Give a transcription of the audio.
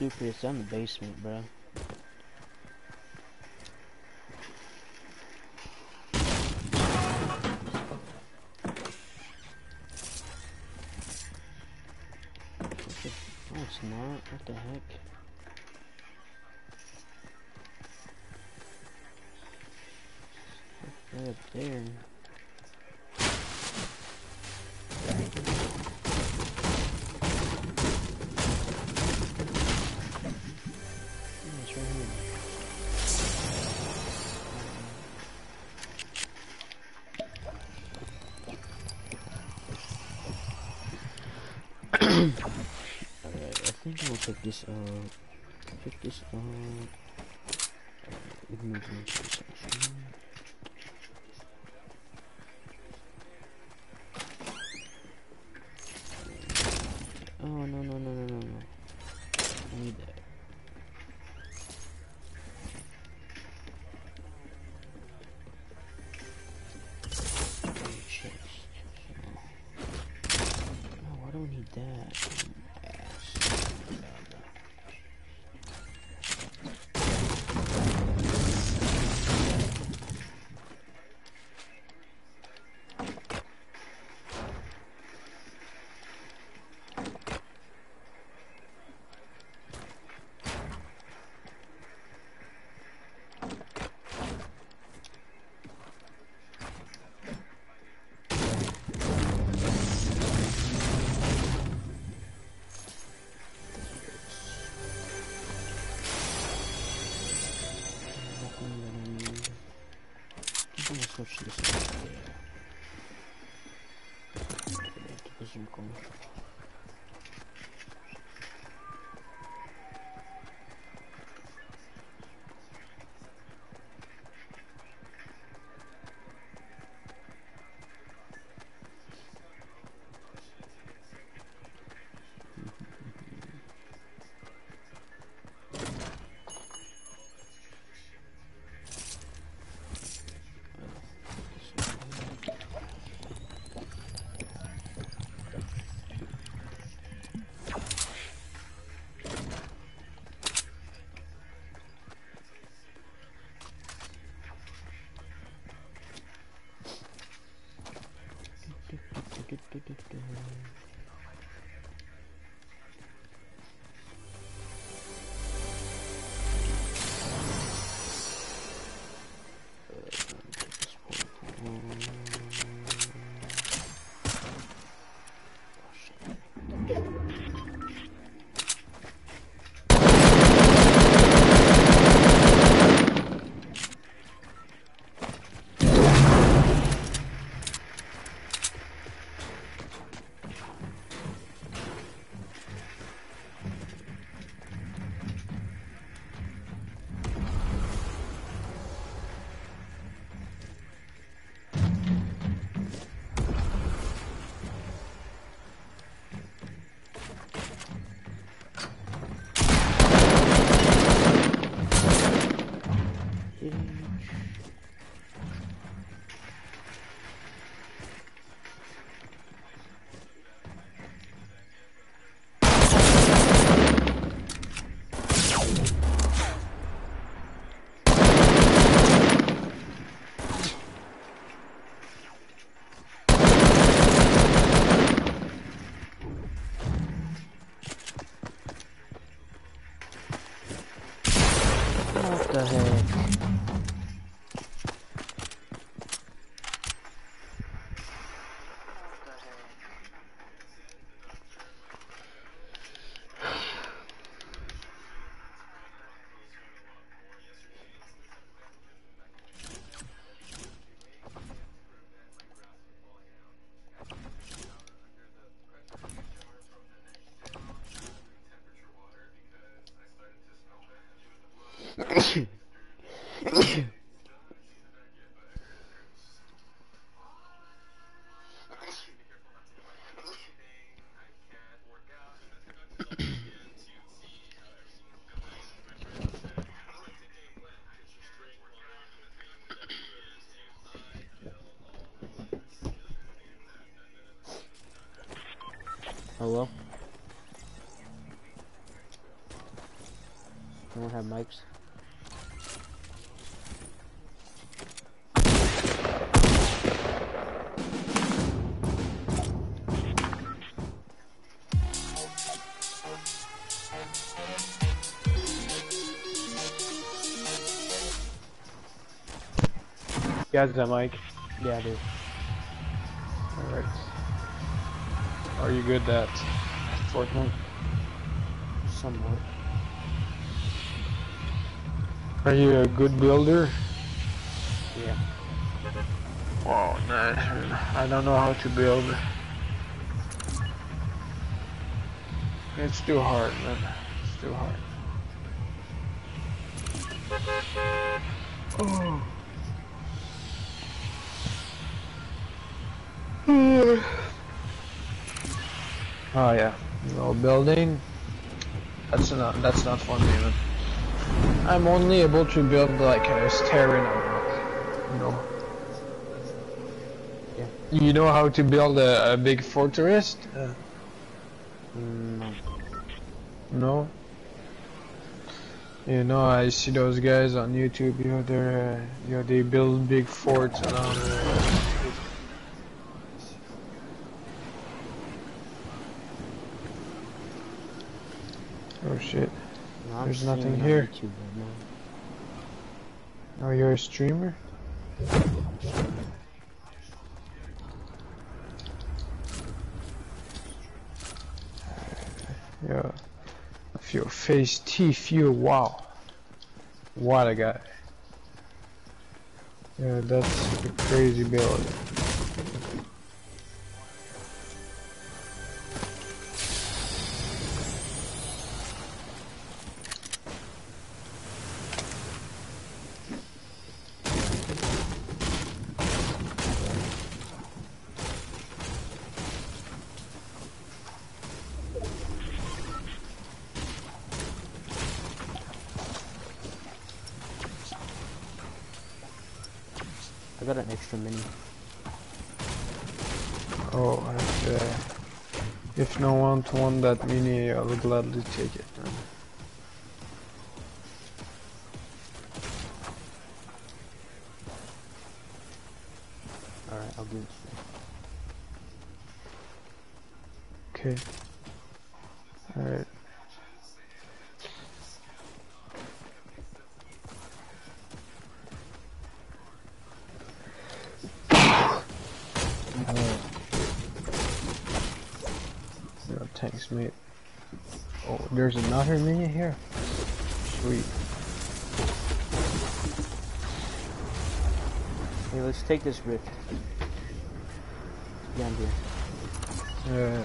Stupid. It's down the basement, bro. I uh, pick this out. Check this out. Move section. Oh no no no no no no. I need that. Chest. No, oh, why do we need that? Yeah. Hello? Anyone have mics? Guys got mic? Yeah, I do. Alright. Are you good at Fortnite? Somewhat. Are you a good builder? Yeah. Oh, nice. I don't know how to build. It's too hard, man. It's too hard. Oh. Oh yeah, no building. That's not that's not fun, even. I'm only able to build like a stair in a rock, you know. Yeah. You know how to build a, a big fortress? Uh, Mm, no. no. You know, I see those guys on YouTube. You know, they're uh, you know they build big forts around. Uh, oh shit! No, There's nothing here. YouTube right. Oh, you're a streamer? Yeah. If your face teeth, you wow. What a guy. Yeah, that's a crazy build. Got an extra mini. Oh, if, uh, if no one want that mini, I will gladly take it. Man. Alright, I'll give it to you. Okay. Alright. No, thanks, mate. Oh, there's another mini here? Sweet. Hey, let's take this rift. Down here. Yeah.